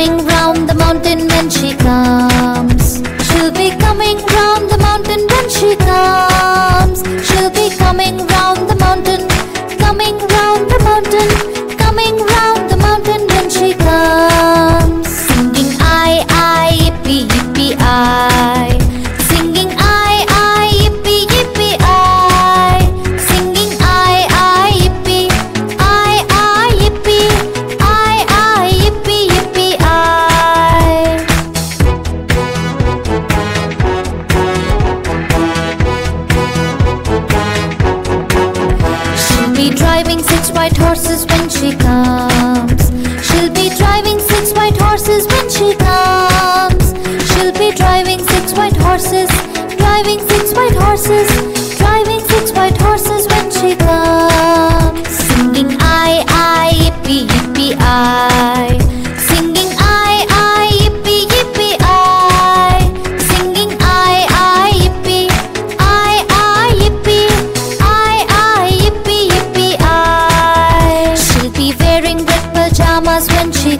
coming round the mountain when she comes. horses when she comes. She'll be driving six white horses when she comes. She'll be driving six white horses, driving six white horses. when she